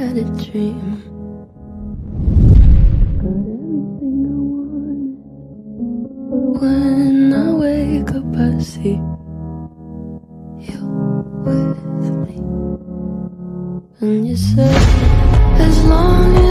had a dream. Got everything I. But when I wake up, I see you with me. And you say, as long as